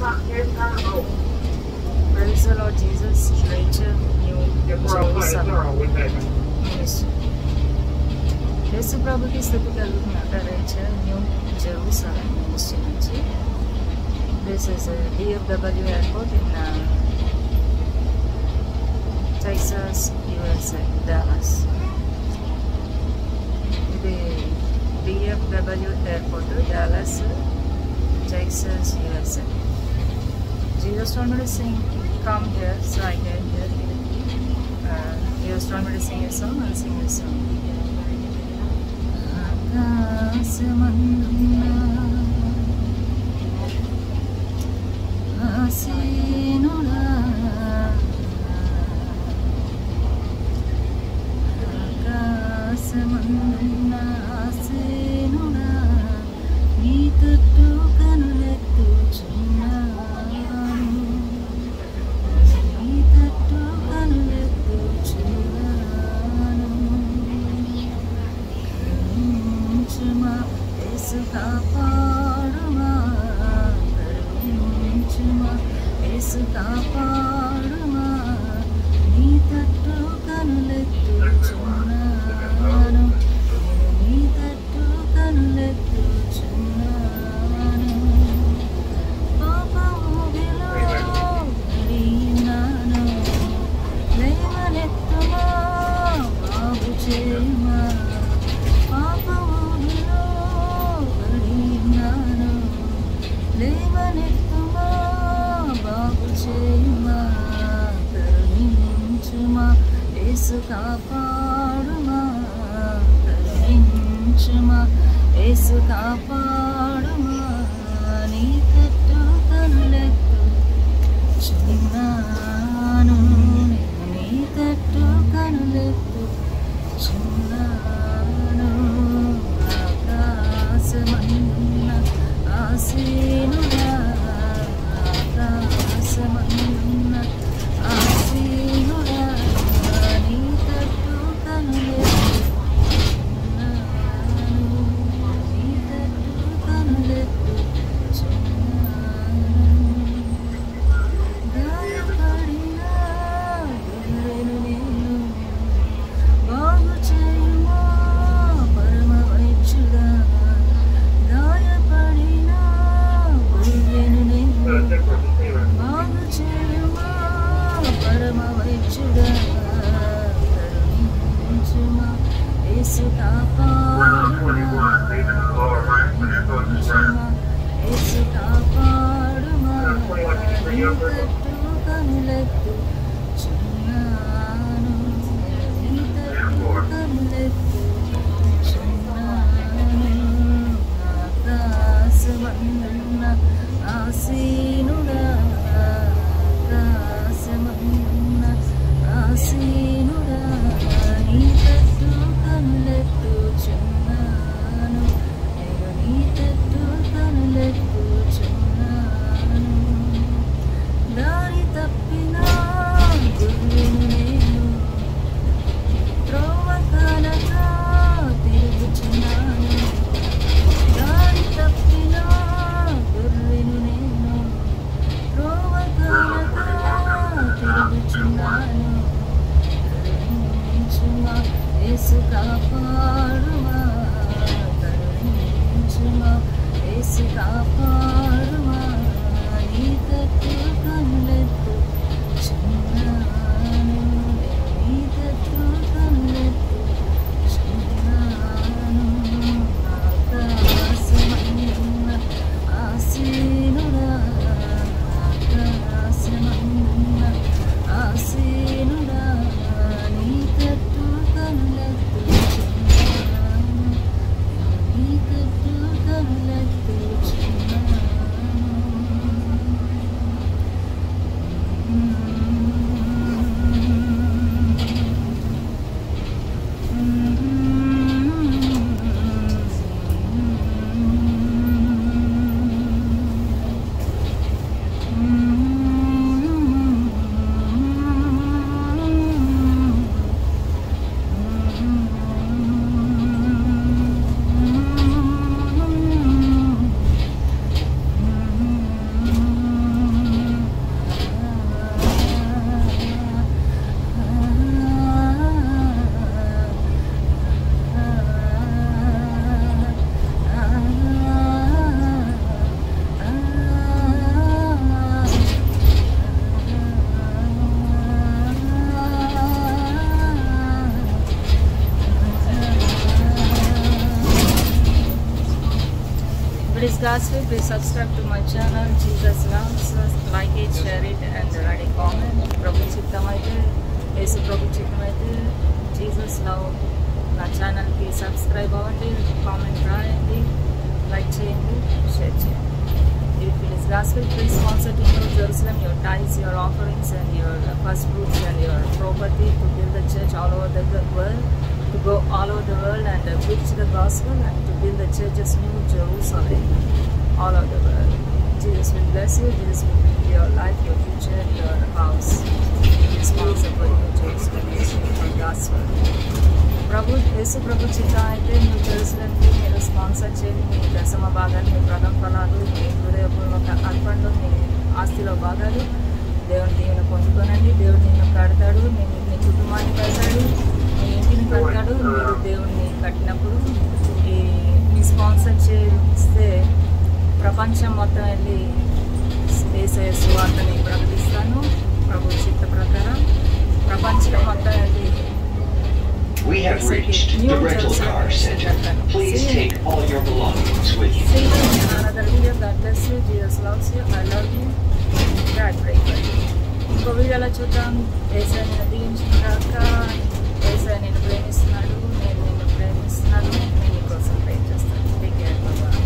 Praise the Lord Jesus, Rachel, New Jerusalem. Yes. యేసు ప్రభుకి స్థితి కలుగుతున్నట Rachel new Jerusalem ministry నుంచి this is DFW airport in టైసస్ USA Dallas ఇది DFW airport Dallas టైసస్ USA Jesus told me to sing, come here, so I can hear Uh, Jesus told me to sing your song, I'll sing your song. Semangat nasi nona, ni tetu. లేవనెత్తుమా బాగు చేయమా కరుణించుమా యేసు కాపాడుమా. కరుణించుమా యేసు కాపాడుమా. నీ తట్టు కనులెత్తు చిన్నాను నేను నీ తట్టు కనులెత్తు చిన్నాను ఆకాశమన్న ఆసీనుడా Sino Gospel, please subscribe to my channel. Jesus loves us. Like it, share it, and write a comment. ప్రభు చిత్తమైతే యేసు ప్రభు చిత్తమైతే Jesus love నా ఛానల్కి సబ్స్క్రైబ్ అవ్వండి కామెంట్ రాయండి లైక్ చేయండి షేర్ చేయండి If it is gospel, please sponsor to New Jerusalem your tithes, your offerings, and your first fruits and your property to build the church all over the world, to go all over the world and uh, preach the gospel and to build the churches New Jerusalem all over the world. Jesus will bless you. Jesus will bring your life, your future, your house. Sponsor for New Jerusalem, for gospel. ప్రభు యేసు ప్రభు చిత్త అయితే new జెరూసలంకి మీరు sponsor చేయండి మీ దశమ భాగాలు మీ ప్రథమ ఫలాలు మీ హృదయపూర్వక అర్పణలు మీ ఆస్తిలో భాగాలు దేవుని దీవెన పొందుకోనండి దేవుడు చేస్తే ప్రపంచం మొత్తం వెళ్ళి ప్రకటిస్తాను ప్రభు చిత్త ప్రకారం ప్రపంచం మొత్తం వెళ్ళి We have reached the rental car center. Please take all your belongings with you. Another video. God bless you. Jesus loves you. I love you. God pray for you. ఇంకో వీడియోలో చూద్దాం ఏసా నేను దీవించిన కాక ఏసా నేను ప్రేమిస్తున్నాడు నేను నిన్ను ప్రేమిస్తున్నాను నేను again.